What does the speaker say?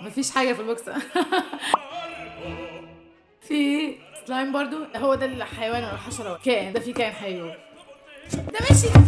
مفيش حاجة في ال box. في سلايم برضو هو ده الحيوان ولا الحشره كائن ده في كائن حي ده ماشي.